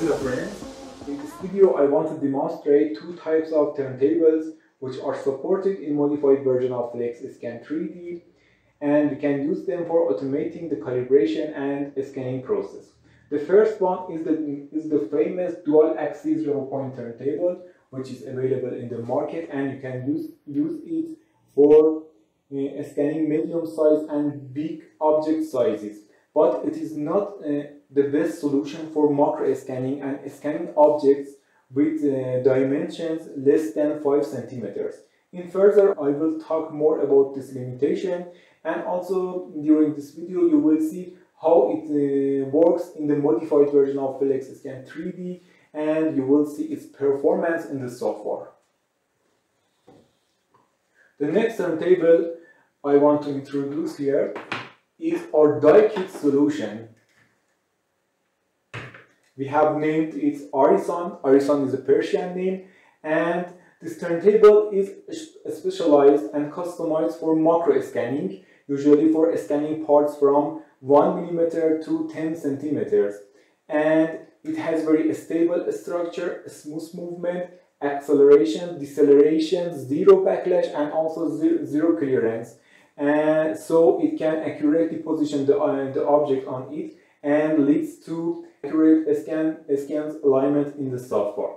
Hello friends, in this video I want to demonstrate two types of turntables which are supported in modified version of FlexScan 3D and we can use them for automating the calibration and scanning process. The first one is the, is the famous dual axis RevoPoint turntable which is available in the market and you can use, use it for uh, scanning medium size and big object sizes but it is not uh, the best solution for macro scanning and scanning objects with uh, dimensions less than 5 centimeters. In further, I will talk more about this limitation and also during this video you will see how it uh, works in the modified version of FlexScan 3D and you will see its performance in the software. The next turntable I want to introduce here is our die-kit solution. We have named it Arisa. Arisa is a Persian name and this turntable is specialized and customized for macro scanning, usually for scanning parts from 1 millimeter to 10 centimeters. And it has very stable structure, smooth movement, acceleration, deceleration, zero backlash, and also zero clearance and so it can accurately position the, uh, the object on it and leads to accurate scan, scans alignment in the software.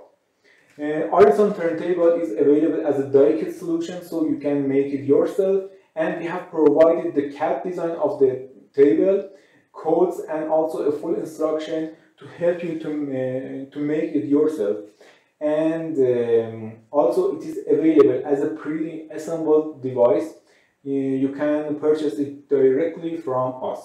Uh, Arisa turntable is available as a die-kit solution so you can make it yourself and we have provided the CAD design of the table, codes and also a full instruction to help you to, uh, to make it yourself and um, also it is available as a pre-assembled device you can purchase it directly from us.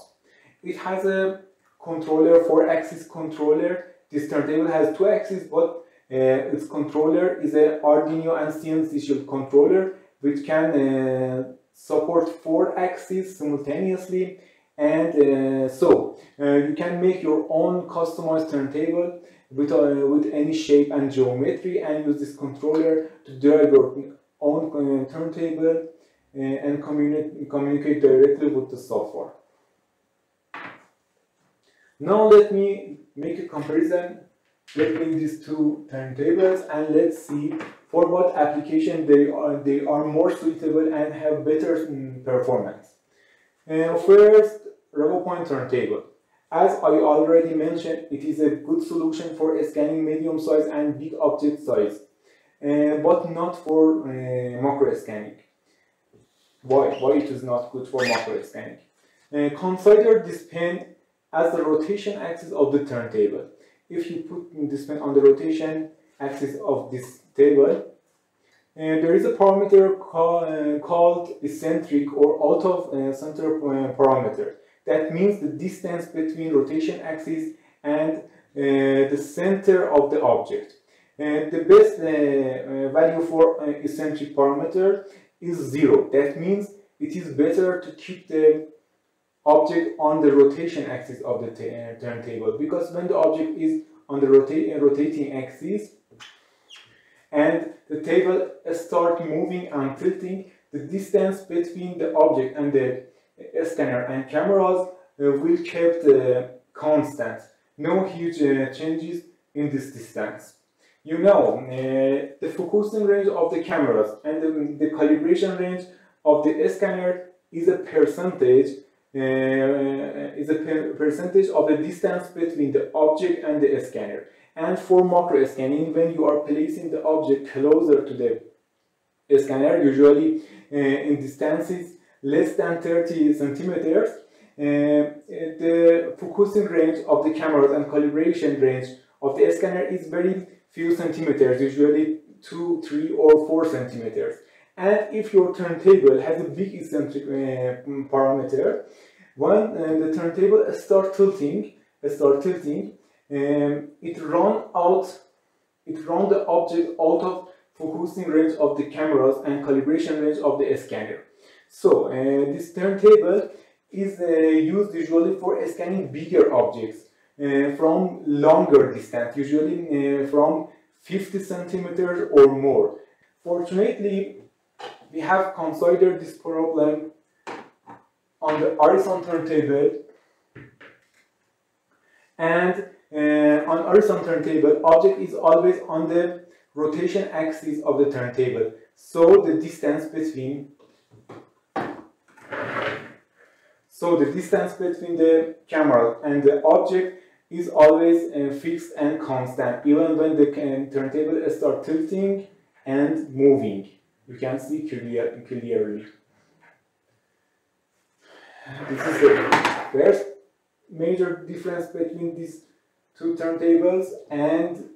It has a controller, 4-axis controller. This turntable has two axes, but uh, its controller is a Arduino and CNC shield controller, which can uh, support four axes simultaneously. And uh, so you can make your own customized turntable with, with any shape and geometry and use this controller to drive your own turntable and communicate, communicate directly with the software. Now let me make a comparison between these two turntables and let's see for what application they are, they are more suitable and have better um, performance. Uh, first, RevoPoint turntable. As I already mentioned, it is a good solution for scanning medium size and big object size, uh, but not for uh, macro scanning. Why? Why it is not good for macro scanning? Uh, consider this pen as the rotation axis of the turntable. If you put this pen on the rotation axis of this table, uh, there is a parameter call, uh, called eccentric or out of uh, center uh, parameter. That means the distance between rotation axis and uh, the center of the object. And the best value for eccentric parameter is zero. That means it is better to keep the object on the rotation axis of the uh, turntable because when the object is on the rota uh, rotating axis and the table start moving and tilting, the distance between the object and the uh, scanner and cameras will kept constant. No huge changes in this distance you know uh, the focusing range of the cameras and the, the calibration range of the scanner is a percentage uh, is a per percentage of the distance between the object and the scanner. And for macro scanning, when you are placing the object closer to the scanner, usually uh, in distances less than 30 centimeters, uh, the focusing range of the cameras and calibration range of the scanner is very few centimeters, usually 2, 3 or 4 centimeters. And if your turntable has a big eccentric uh, parameter, when uh, the turntable start tilting, start tilting, um, it run out, it run the object out of focusing range of the cameras and calibration range of the scanner. So uh, this turntable is uh, used usually for scanning bigger objects uh, from longer distance, usually uh, from 50 centimeters or more. Fortunately, we have considered this problem on the Arisa turntable and uh, on horizontal turntable, object is always on the rotation axis of the turntable. So the distance between so the distance between the camera and the object is always uh, fixed and constant, even when the uh, turntable start tilting and moving. You can see clear, clearly. This is the first major difference between these two turntables and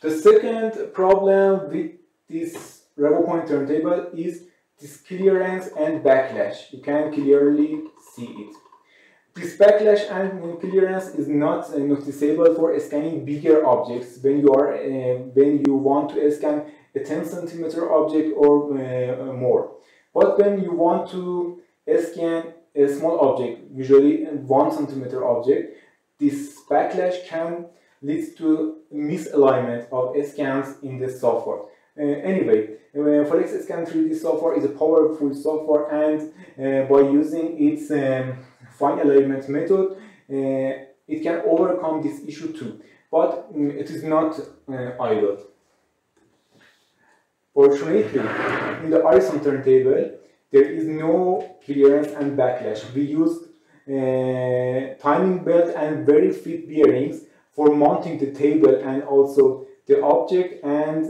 the second problem with this RevoPoint turntable is this clearance and backlash. You can clearly see it. This backlash and clearance is not uh, noticeable for scanning bigger objects when you are uh, when you want to scan a 10 centimeter object or uh, more. But when you want to scan a small object, usually one centimeter object, this backlash can lead to misalignment of scans in the software. Uh, anyway, uh, FlexScan 3D software is a powerful software and uh, by using its um, fine alignment method, uh, it can overcome this issue too. But um, it is not uh, ideal. Fortunately, in the Arisa turntable, there is no clearance and backlash. We used uh, timing belt and very fit bearings for mounting the table and also the object and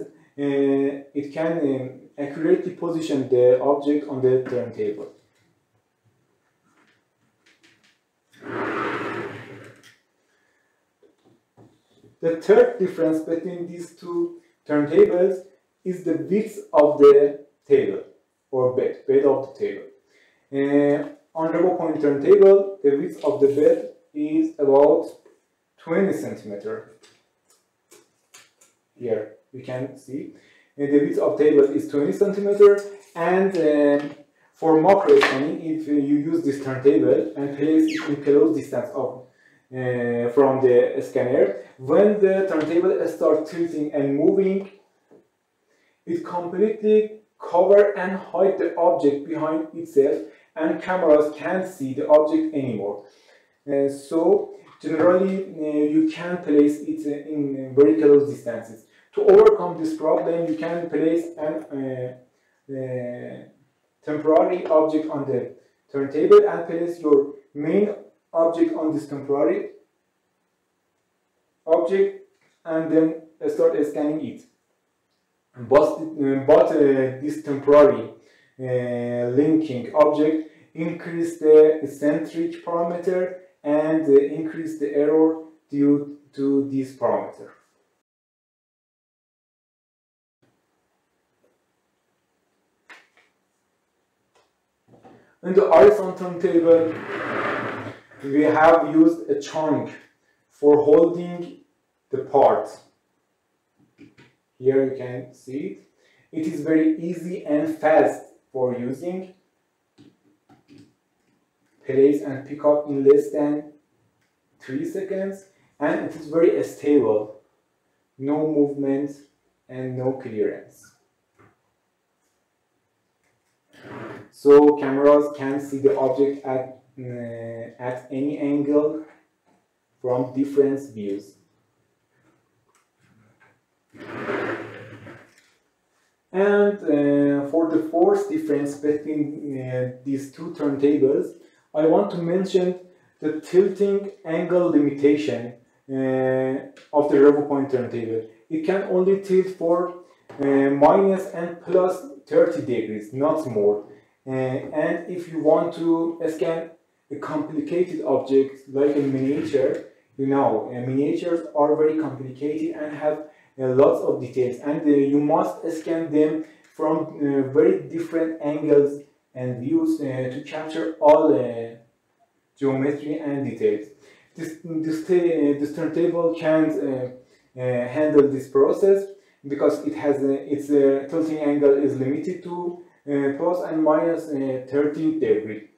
uh, it can um, accurately position the object on the turntable. The third difference between these two turntables is the width of the table or bed, bed of the table. Uh, on RevoPoint turntable, the width of the bed is about 20 centimeter. Here you can see. And the width of table is 20 centimeter and um, for macro scanning, if you use this turntable and place it in close distance of uh, from the scanner, when the turntable starts tilting and moving, it completely cover and hide the object behind itself and cameras can't see the object anymore. Uh, so generally uh, you can place it in very close distances. To overcome this problem, you can place uh, uh temporary object on the turntable and place your main object on this temporary object and then start scanning it. But, but uh, this temporary uh, linking object increase the eccentric parameter and uh, increase the error due to this parameter. In the horizontal table, we have used a chuck for holding the part. Here you can see it. It is very easy and fast for using. Place and pick up in less than 3 seconds and it is very stable. No movement and no clearance. So cameras can see the object at, at any angle from different views. And uh, for the fourth difference between uh, these two turntables, I want to mention the tilting angle limitation uh, of the RevoPoint turntable. It can only tilt for uh, minus and plus 30 degrees, not more. Uh, and if you want to scan a complicated object like a miniature, you know, uh, miniatures are very complicated and have uh, lots of details and uh, you must scan them from uh, very different angles and views uh, to capture all geometry and details. This, this, this turntable can't handle this process because it has its tilting angle is limited to uh, plus and minus uh, 30 degree.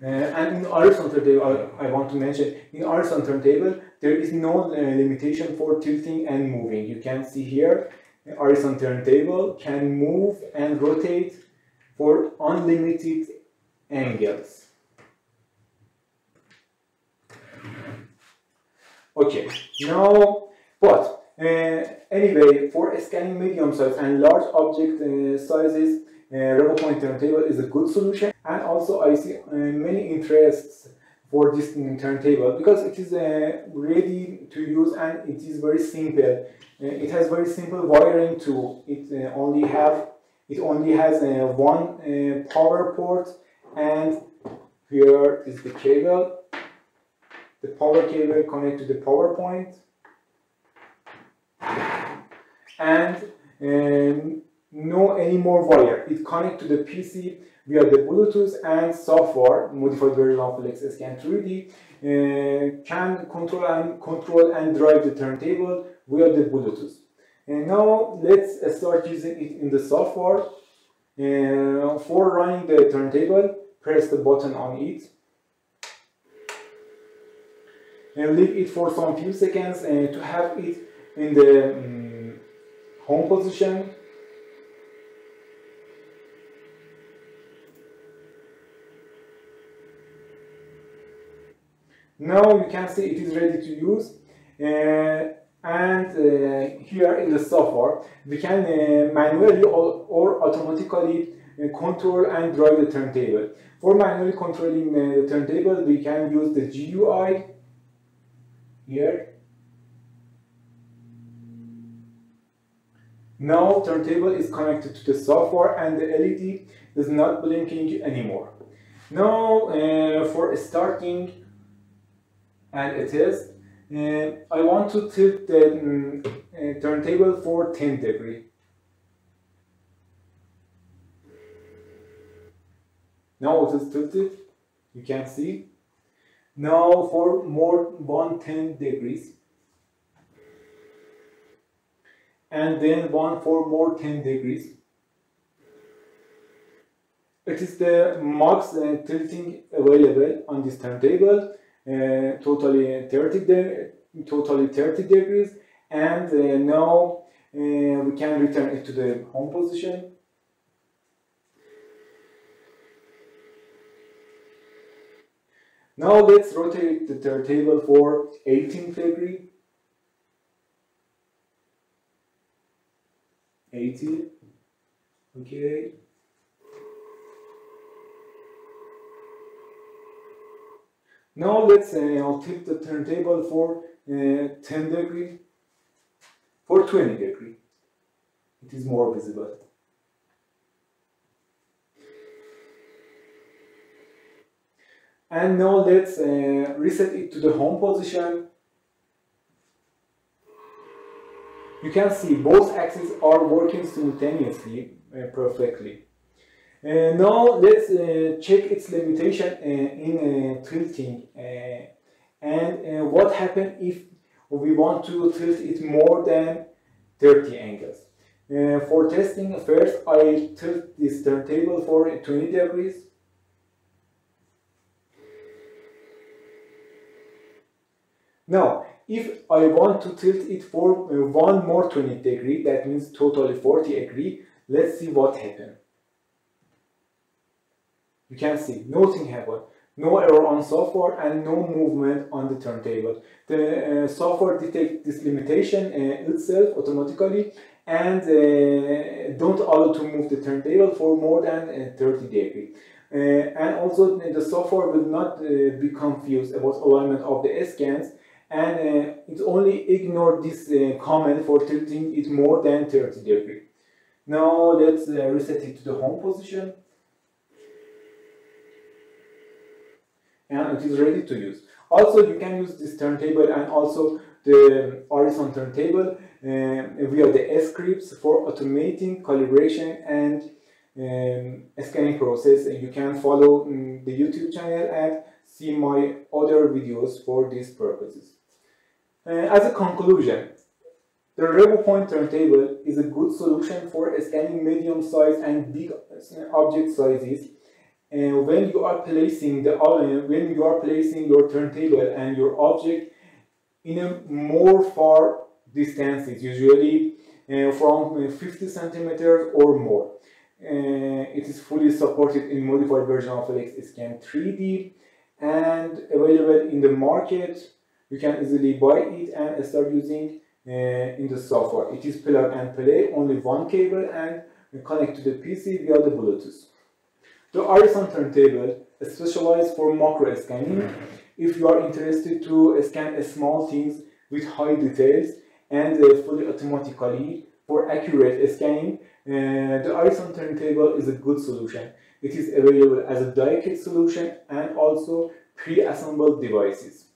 Uh, and in horizontal table, I, I, want to mention, in horizontal table, there is no uh, limitation for tilting and moving. You can see here, horizontal table can move and rotate for unlimited angles. Okay, now, but uh, anyway, for scanning medium size and large object uh, sizes, uh, RevoPoint turntable is a good solution. And also I see uh, many interests for this turntable because it is uh, ready to use and it is very simple. Uh, it has very simple wiring too. It only have it only has one power port and here is the cable. The power cable connect to the power point and um, no any more wire. It connect to the PC via the Bluetooth and software modified version of FlexScan 3D uh, can control and control and drive the turntable via the Bluetooth. And now let's start using it in the software. Uh, for running the turntable, press the button on it and leave it for some few seconds uh, to have it in the um, home position Now you can see it is ready to use. Uh, and uh, here in the software, we can uh, manually or, or automatically uh, control and drive the turntable. For manually controlling uh, the turntable, we can use the GUI here. Now turntable is connected to the software and the LED is not blinking anymore. Now uh, for starting and it is. Uh, I want to tilt the um, uh, turntable for 10 degree. Now it is tilted, you can see. Now for more 110 degrees. And then one for more 10 degrees. It is the max uh, tilting available on this turntable uh, totally 30 de totally 30 degrees and uh, now uh, we can return it to the home position Now let's rotate the turntable for 18 degree. 80. Okay. Now let's uh, I'll tilt the turntable for uh, 10 degree, for 20 degree. It is more visible. And now let's uh, reset it to the home position. You can see both axes are working simultaneously uh, perfectly. Uh, now let's uh, check its limitation uh, in tilting and what happens if we want to tilt it more than 30 angles. Uh, for testing, first I tilt this turntable for 20 degrees. Now, if I want to tilt it for uh, one more 20 degree, that means totally 40 degree, let's see what happens. You can see nothing happened. No error on software and no movement on the turntable. The uh, software detects this limitation uh, itself automatically and uh, don't allow to move the turntable for more than uh, 30 degrees. Uh, and also the software will not uh, be confused about alignment of the scans and it only ignore this comment for tilting it more than 30 degrees. Now let's reset it to the home position. And it is ready to use. Also, you can use this turntable and also the Arisa turntable uh, via the S scripts for automating calibration and um, scanning process. And you can follow um, the YouTube channel and see my other videos for these purposes. Uh, as a conclusion, the RevoPoint turntable is a good solution for scanning medium size and big object sizes and when you are placing the when you are placing your turntable and your object in a more far distances, usually uh, from 50 centimeters or more. Uh, it is fully supported in modified version of FlexScan 3D and available in the market. You can easily buy it and start using uh, in the software. It is plug and play, only one cable and connect to the PC via the Bluetooth. The Arisa turntable is specialized for macro scanning. If you are interested to scan small things with high details and uh, fully automatically for accurate scanning, uh, the Arisa turntable is a good solution. It is available as a die-kit solution and also pre-assembled devices.